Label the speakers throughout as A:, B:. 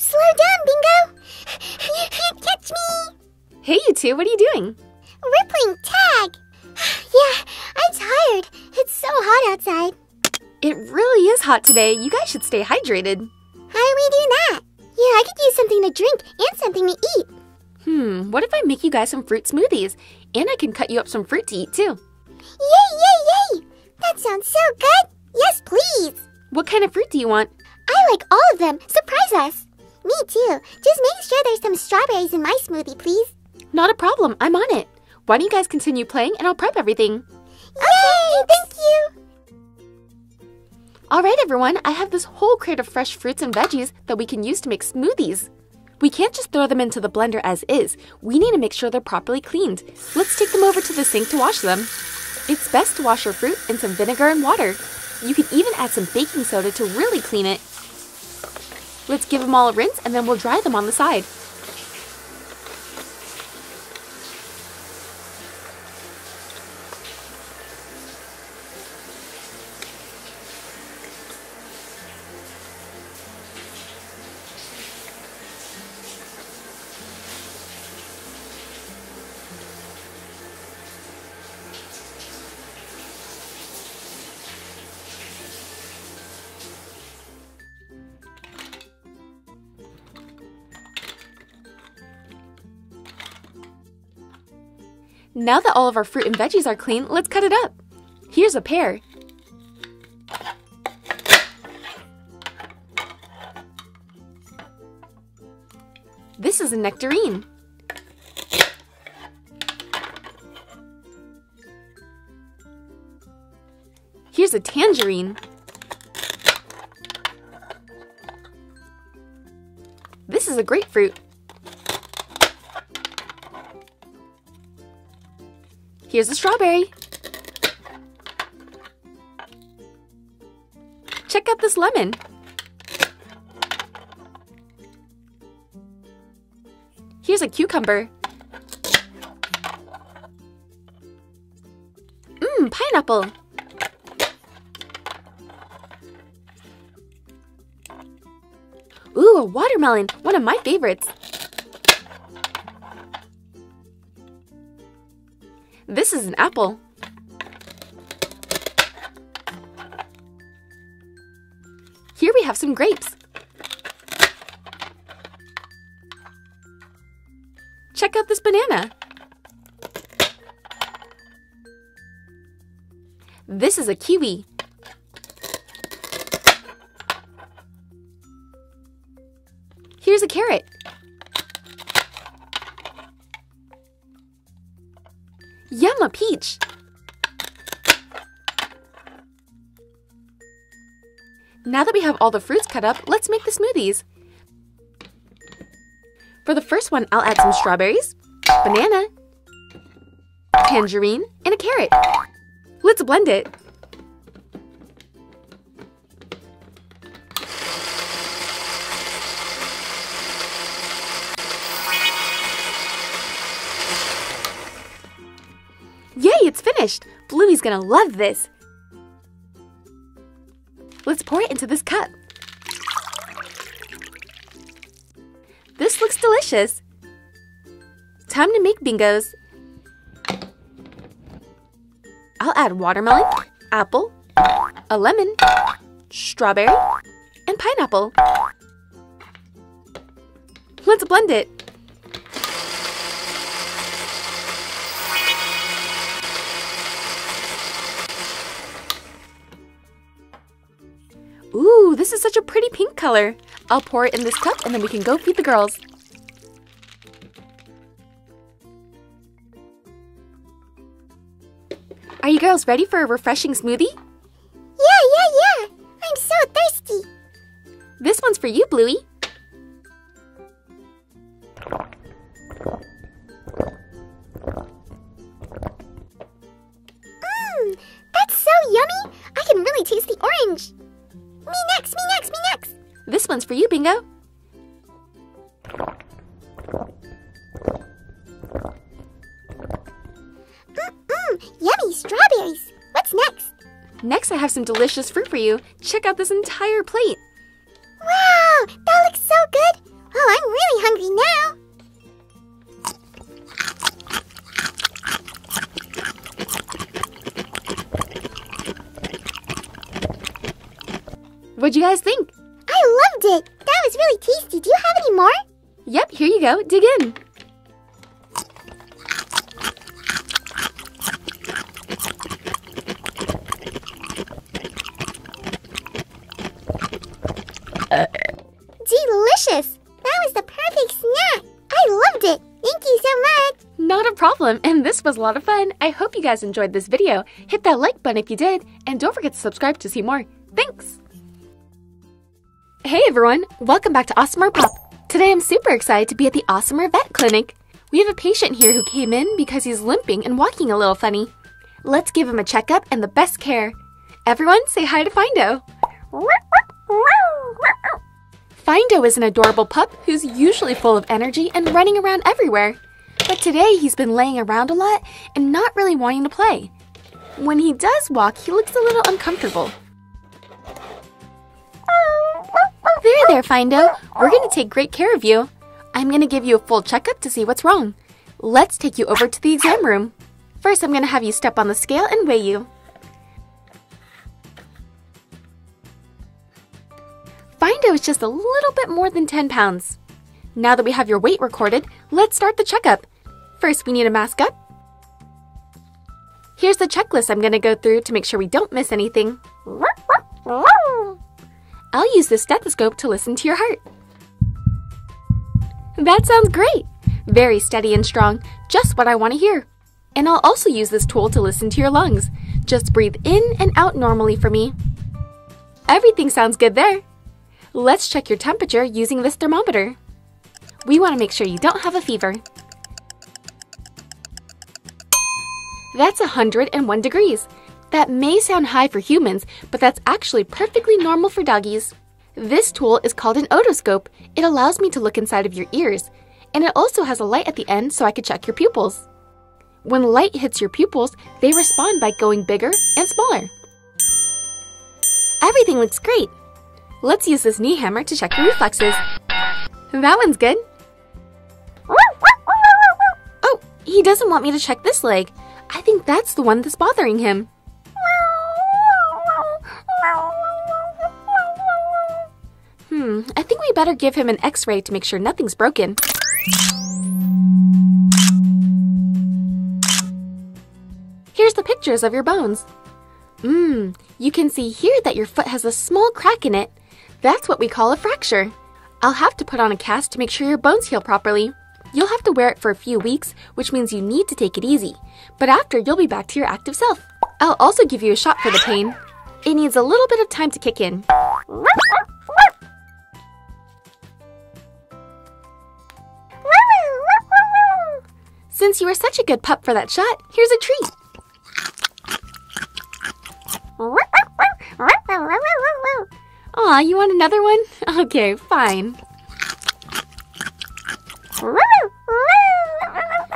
A: Slow down, Bingo! You can't catch me!
B: Hey, you two, what are you doing?
A: We're playing tag! Yeah, I'm tired. It's so hot outside.
B: It really is hot today. You guys should stay hydrated.
A: How do we do that? Yeah, I could use something to drink and something to eat.
B: Hmm, what if I make you guys some fruit smoothies? And I can cut you up some fruit to eat too.
A: Yay, yay, yay! That sounds so good! Yes, please!
B: What kind of fruit do you want?
A: I like all of them. Surprise us! Me too. Just make sure there's some strawberries in my smoothie, please.
B: Not a problem, I'm on it. Why don't you guys continue playing and I'll prep everything?
A: Yay! Thank you!
B: Alright, everyone, I have this whole crate of fresh fruits and veggies that we can use to make smoothies. We can't just throw them into the blender as is. We need to make sure they're properly cleaned. Let's take them over to the sink to wash them. It's best to wash your fruit in some vinegar and water. You can even add some baking soda to really clean it. Let's give them all a rinse and then we'll dry them on the side. Now that all of our fruit and veggies are clean, let's cut it up. Here's a pear. This is a nectarine. Here's a tangerine. This is a grapefruit. Here's a strawberry. Check out this lemon. Here's a cucumber. Mmm, pineapple. Ooh, a watermelon, one of my favorites. This is an apple. Here we have some grapes. Check out this banana. This is a kiwi. Here's a carrot. Now that we have all the fruits cut up, let's make the smoothies. For the first one, I'll add some strawberries, banana, tangerine, and a carrot. Let's blend it. Finished! Bluey's gonna love this! Let's pour it into this cup. This looks delicious! Time to make bingos. I'll add watermelon, apple, a lemon, strawberry, and pineapple. Let's blend it. This is such a pretty pink color. I'll pour it in this cup and then we can go feed the girls. Are you girls ready for a refreshing smoothie?
A: Yeah, yeah, yeah! I'm so thirsty!
B: This one's for you, Bluey. one's for you, Bingo.
A: Mm-mm, yummy strawberries. What's next?
B: Next, I have some delicious fruit for you. Check out this entire plate.
A: Wow, that looks so good.
B: Oh, I'm really hungry
A: now. What'd you guys think? Really tasty. Do you have any more?
B: Yep, here you go. Dig in.
A: Delicious. That was the perfect snack. I loved it. Thank you so much.
B: Not a problem, and this was a lot of fun. I hope you guys enjoyed this video. Hit that like button if you did, and don't forget to subscribe to see more. Thanks! Hey everyone, welcome back to AWESMR Pop. Today I'm super excited to be at the AWESMR Vet Clinic. We have a patient here who came in because he's limping and walking a little funny. Let's give him a checkup and the best care. Everyone, say hi to Findo. Findo is an adorable pup who's usually full of energy and running around everywhere. But today he's been laying around a lot and not really wanting to play. When he does walk, he looks a little uncomfortable. There, there, Findo. We're going to take great care of you. I'm going to give you a full checkup to see what's wrong. Let's take you over to the exam room. First, I'm going to have you step on the scale and weigh you. Findo is just a little bit more than 10 pounds. Now that we have your weight recorded, let's start the checkup. First, we need a mask up. Here's the checklist I'm going to go through to make sure we don't miss anything. I'll use this stethoscope to listen to your heart. That sounds great! Very steady and strong, just what I want to hear. And I'll also use this tool to listen to your lungs. Just breathe in and out normally for me. Everything sounds good there. Let's check your temperature using this thermometer. We want to make sure you don't have a fever. That's 101 degrees. That may sound high for humans, but that's actually perfectly normal for doggies. This tool is called an otoscope. It allows me to look inside of your ears, and it also has a light at the end so I can check your pupils. When light hits your pupils, they respond by going bigger and smaller. Everything looks great. Let's use this knee hammer to check your reflexes. That one's good. Oh, he doesn't want me to check this leg. I think that's the one that's bothering him. I think we better give him an x-ray to make sure nothing's broken. Here's the pictures of your bones. Mmm, you can see here that your foot has a small crack in it. That's what we call a fracture. I'll have to put on a cast to make sure your bones heal properly. You'll have to wear it for a few weeks, which means you need to take it easy. But after, you'll be back to your active self. I'll also give you a shot for the pain. It needs a little bit of time to kick in. Since you were such a good pup for that shot, here's a treat. Aw, you want another one? Okay, fine.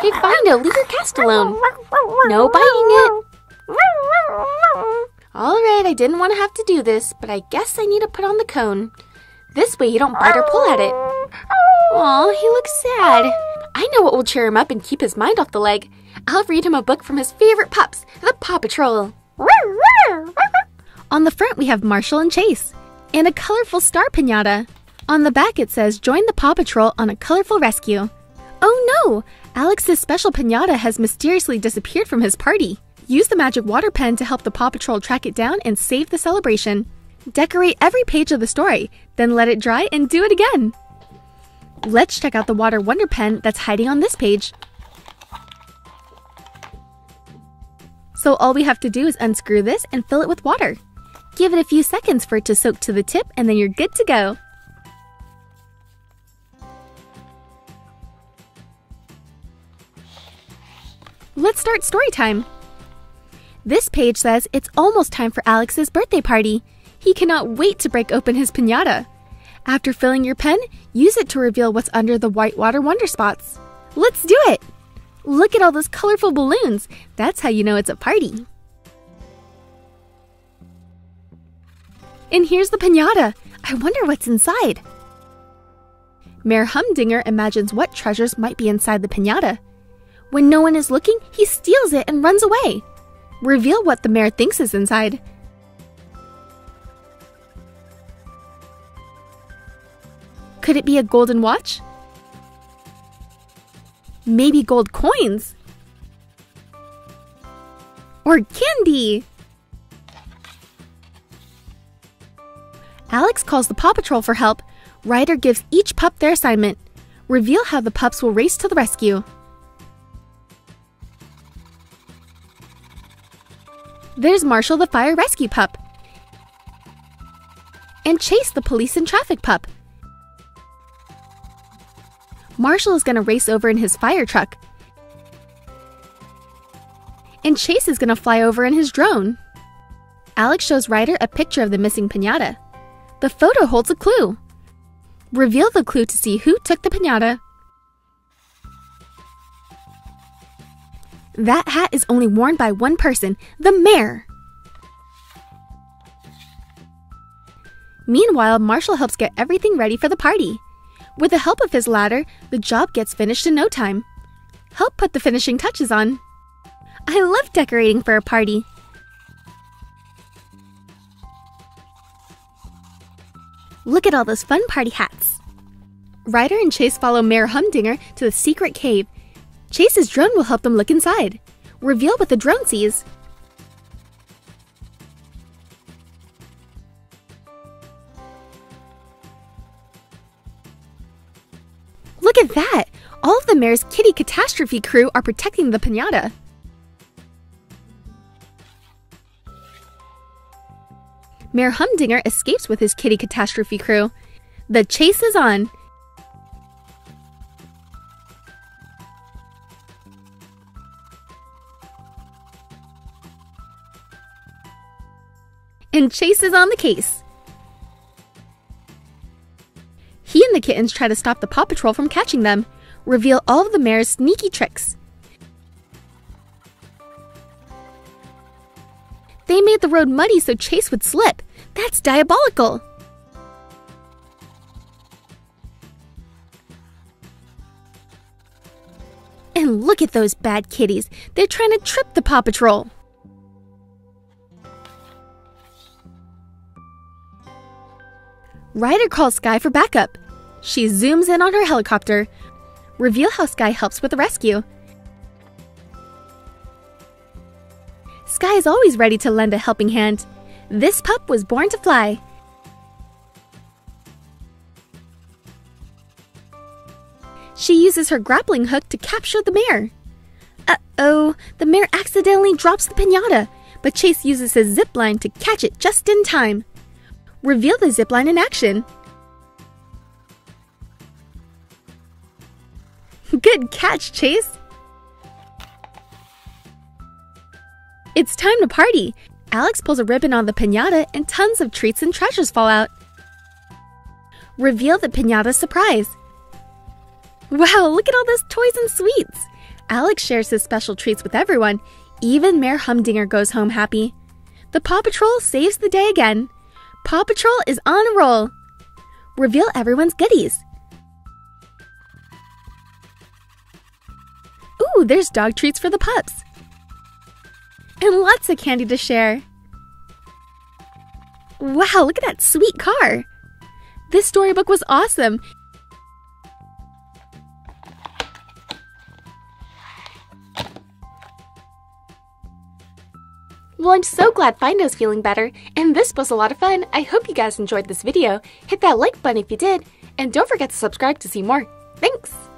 B: Hey, Findo, leave your cast alone. No biting it. Alright, I didn't want to have to do this, but I guess I need to put on the cone. This way you don't bite or pull at it. Aw, he looks sad. I know what will cheer him up and keep his mind off the leg. I'll read him a book from his favorite pups, the Paw Patrol. On the front, we have Marshall and Chase, and a colorful star pinata. On the back, it says, Join the Paw Patrol on a colorful rescue. Oh no! Alex's special pinata has mysteriously disappeared from his party. Use the magic water pen to help the Paw Patrol track it down and save the celebration. Decorate every page of the story, then let it dry and do it again. Let's check out the water wonder pen that's hiding on this page. So all we have to do is unscrew this and fill it with water. Give it a few seconds for it to soak to the tip and then you're good to go. Let's start story time. This page says it's almost time for Alex's birthday party. He cannot wait to break open his pinata. After filling your pen, use it to reveal what's under the whitewater wonder spots. Let's do it! Look at all those colorful balloons. That's how you know it's a party. And here's the pinata. I wonder what's inside. Mayor Humdinger imagines what treasures might be inside the pinata. When no one is looking, he steals it and runs away. Reveal what the mayor thinks is inside. Could it be a golden watch? Maybe gold coins? Or candy? Alex calls the Paw Patrol for help. Ryder gives each pup their assignment. Reveal how the pups will race to the rescue. There's Marshall the fire rescue pup. And Chase the police and traffic pup. Marshall is to race over in his fire truck. And Chase is to fly over in his drone. Alex shows Ryder a picture of the missing pinata. The photo holds a clue. Reveal the clue to see who took the pinata. That hat is only worn by one person, the mayor. Meanwhile, Marshall helps get everything ready for the party. With the help of his ladder, the job gets finished in no time. Help put the finishing touches on. I love decorating for a party. Look at all those fun party hats. Ryder and Chase follow Mayor Humdinger to the secret cave. Chase's drone will help them look inside. Reveal what the drone sees. Mayor's kitty catastrophe crew are protecting the pinata. Mayor Humdinger escapes with his kitty catastrophe crew. The chase is on. And Chase is on the case. He and the kittens try to stop the Paw Patrol from catching them, reveal all of the mayor's sneaky tricks. They made the road muddy so Chase would slip. That's diabolical. And look at those bad kitties. They're trying to trip the Paw Patrol. Ryder calls Sky for backup. She zooms in on her helicopter. Reveal how Sky helps with the rescue. Sky is always ready to lend a helping hand. This pup was born to fly. She uses her grappling hook to capture the mayor. Uh oh, the mayor accidentally drops the pinata, but Chase uses his zip line to catch it just in time. Reveal the zip line in action. Good catch, Chase! It's time to party! Alex pulls a ribbon on the pinata and tons of treats and treasures fall out. Reveal the pinata surprise. Wow, look at all those toys and sweets! Alex shares his special treats with everyone. Even Mayor Humdinger goes home happy. The Paw Patrol saves the day again. Paw Patrol is on a roll. Reveal everyone's goodies. There's dog treats for the pups. And lots of candy to share. Wow, look at that sweet car. This storybook was awesome. Well, I'm so glad Findo's feeling better, and this was a lot of fun. I hope you guys enjoyed this video. Hit that like button if you did, and don't forget to subscribe to see more. Thanks!